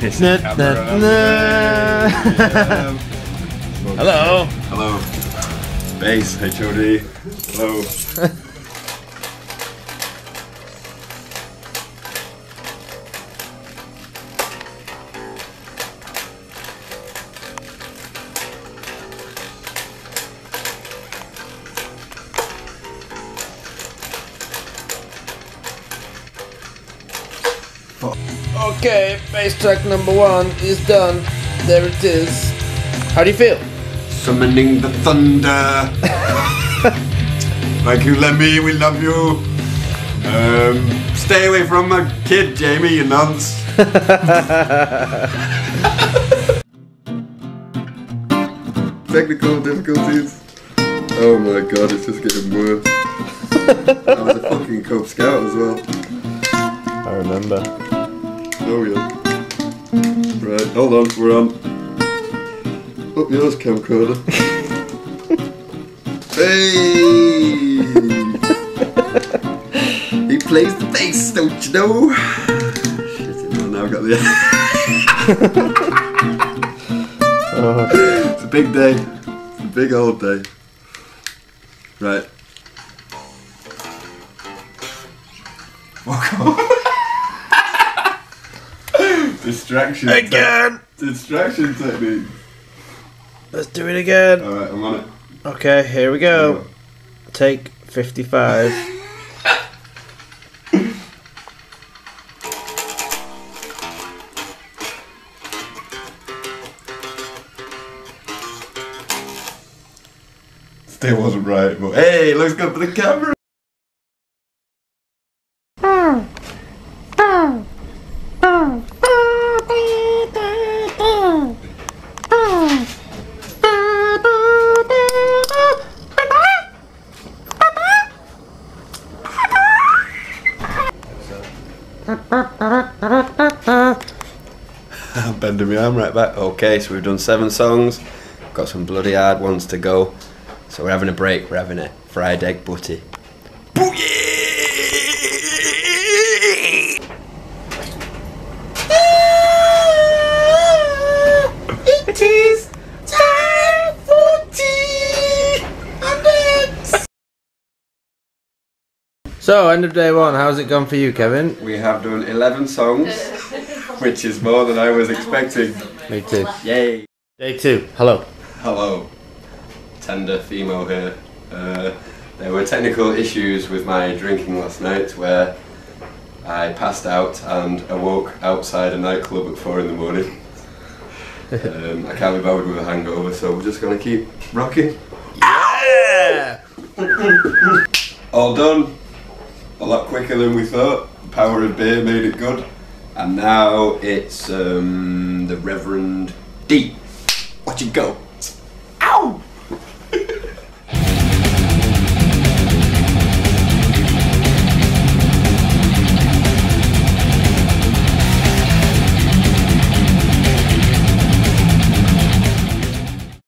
This Nah, is camera. nah, nah. Yeah. Hello. Hello. Bass, HOD. Hello. Okay, bass track number one is done. There it is. How do you feel? Summoning the thunder. Thank you, Lemmy. We love you. Um, stay away from my kid, Jamie, you nonce. Technical difficulties. Oh my god, it's just getting worse. I was a fucking Cub Scout as well. I remember. Oh yeah. Right, hold on, we're on. Up yours, camcorder. hey! he plays the bass, don't you know? Shit, it, now I've got the. it's a big day. It's a big old day. Right. Distraction. te- Again. distraction technique. Let's do it again. Alright, I'm on it. Okay, here we go. Take 55. Still wasn't right, but hey, looks good for the camera. bending my arm right back. Okay, so we've done seven songs. Got some bloody hard ones to go. So we're having a break. We're having a fried egg butty. It So, end of day one. How's it gone for you, Kevin? We have done 11 songs, which is more than I was expecting. Me too. Yay! Day two. Hello. Hello, tender Feemo here. Uh, there were technical issues with my drinking last night where I passed out and awoke outside a nightclub at 4 in the morning. Um, I can't be bothered with a hangover, so we're just gonna keep rocking. Yeah! All done. A lot quicker than we thought. The power of beer made it good. And now it's um, the Reverend D. Watch it go.